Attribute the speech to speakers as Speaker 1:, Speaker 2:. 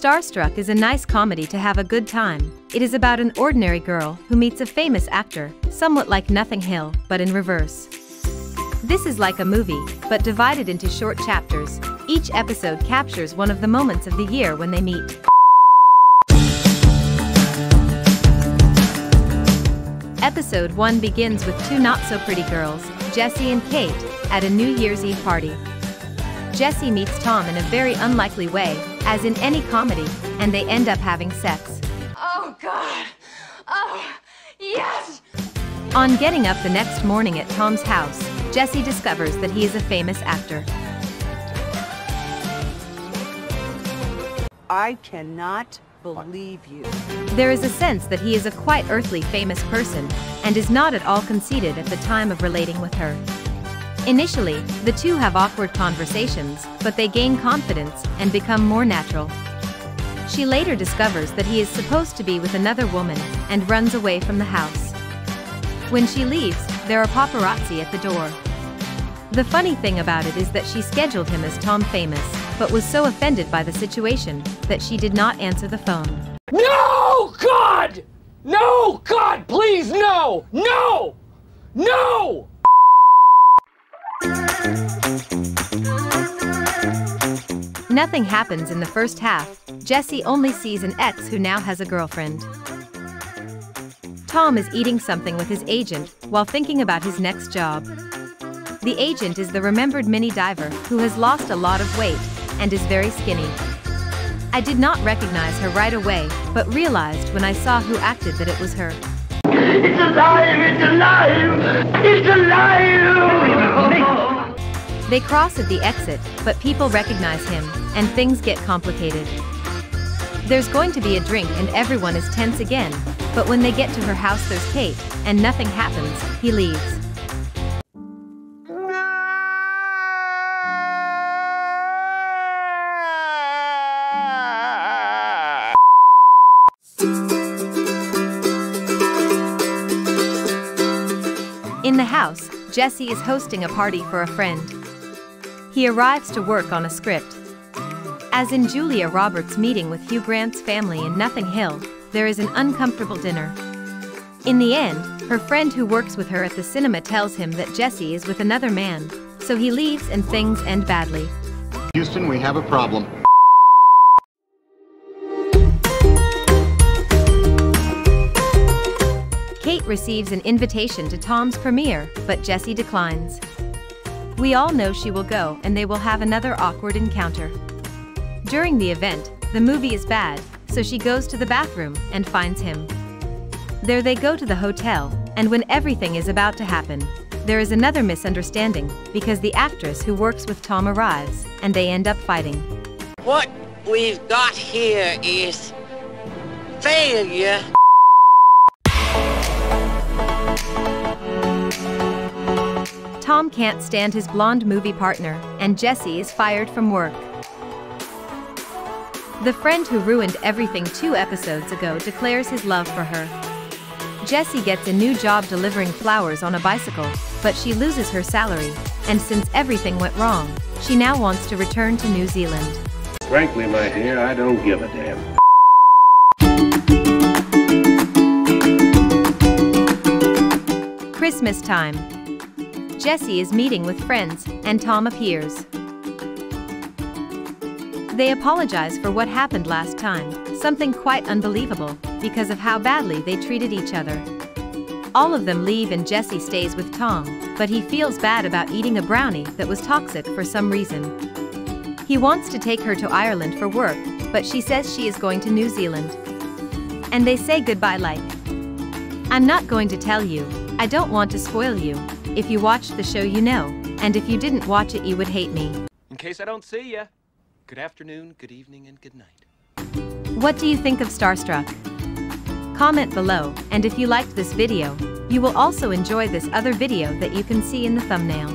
Speaker 1: Starstruck is a nice comedy to have a good time. It is about an ordinary girl who meets a famous actor, somewhat like Notting Hill, but in reverse. This is like a movie, but divided into short chapters. Each episode captures one of the moments of the year when they meet. Episode 1 begins with two not-so-pretty girls, Jessie and Kate, at a New Year's Eve party. Jessie meets Tom in a very unlikely way, as in any comedy, and they end up having sex.
Speaker 2: Oh, God. Oh, yes.
Speaker 1: On getting up the next morning at Tom's house, Jessie discovers that he is a famous actor.
Speaker 3: I cannot believe you.
Speaker 1: There is a sense that he is a quite earthly famous person, and is not at all conceited at the time of relating with her. Initially, the two have awkward conversations, but they gain confidence and become more natural. She later discovers that he is supposed to be with another woman and runs away from the house. When she leaves, there are paparazzi at the door. The funny thing about it is that she scheduled him as Tom Famous, but was so offended by the situation that she did not answer the phone.
Speaker 4: No, God! No, God, please, no! No! No!
Speaker 1: Nothing happens in the first half, Jessie only sees an ex who now has a girlfriend. Tom is eating something with his agent while thinking about his next job. The agent is the remembered Minnie Driver who has lost a lot of weight and is very skinny. I did not recognize her right away, but realized when I saw who acted that it was her.
Speaker 5: It's alive! It's alive! It's alive!
Speaker 1: They cross at the exit, but people recognize him, and things get complicated. There's going to be a drink and everyone is tense again, but when they get to her house there's Kate, and nothing happens, he leaves. In the house, Jessie is hosting a party for a friend. He arrives to work on a script. As in Julia Roberts' meeting with Hugh Grant's family in Notting Hill, there is an uncomfortable dinner. In the end, her friend who works with her at the cinema tells him that Jessie is with another man, so he leaves and things end badly.
Speaker 6: Houston, we have a problem.
Speaker 1: Kate receives an invitation to Tom's premiere, but Jessie declines. We all know she will go and they will have another awkward encounter. During the event, the movie is bad, so she goes to the bathroom and finds him. There they go to the hotel, and when everything is about to happen, there is another misunderstanding because the actress who works with Tom arrives, and they end up fighting.
Speaker 7: What we've got here is failure.
Speaker 1: Tom can't stand his blonde movie partner, and Jessie is fired from work. The friend who ruined everything two episodes ago declares his love for her. Jessie gets a new job delivering flowers on a bicycle, but she loses her salary, and since everything went wrong, she now wants to return to New Zealand.
Speaker 8: Frankly, my dear, I don't give a damn.
Speaker 1: Christmas time. Jessie is meeting with friends, and Tom appears. They apologize for what happened last time, something quite unbelievable, because of how badly they treated each other. All of them leave and Jessie stays with Tom, but he feels bad about eating a brownie that was toxic for some reason. He wants to take her to Ireland for work, but she says she is going to New Zealand. And they say goodbye like, I'm not going to tell you, I don't want to spoil you. If you watched the show you know, and if you didn't watch it you would hate me.
Speaker 4: In case I don't see ya, good afternoon, good evening, and good night.
Speaker 1: What do you think of Starstruck? Comment below, and if you liked this video, you will also enjoy this other video that you can see in the thumbnail.